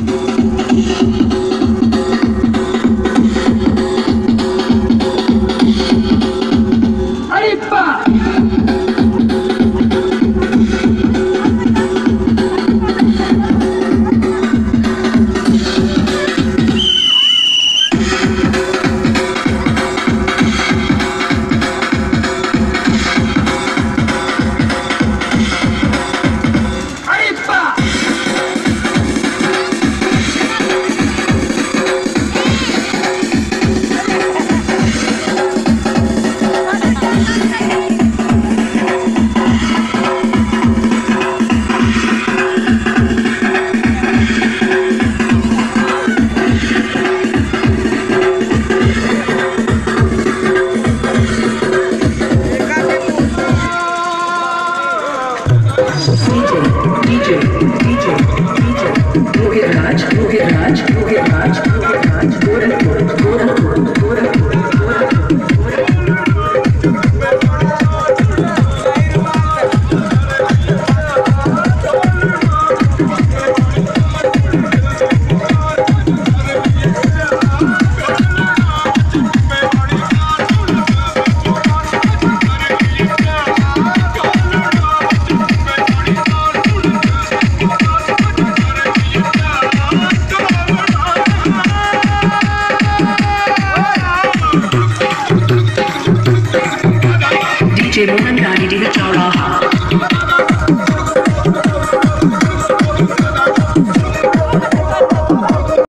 Música DJ, DJ, DJ, Rohit Raj, Rohit Raj, Rohit Raj, Rohit Raj, Gorakhpur, Gorakhpur, 我们党的这个。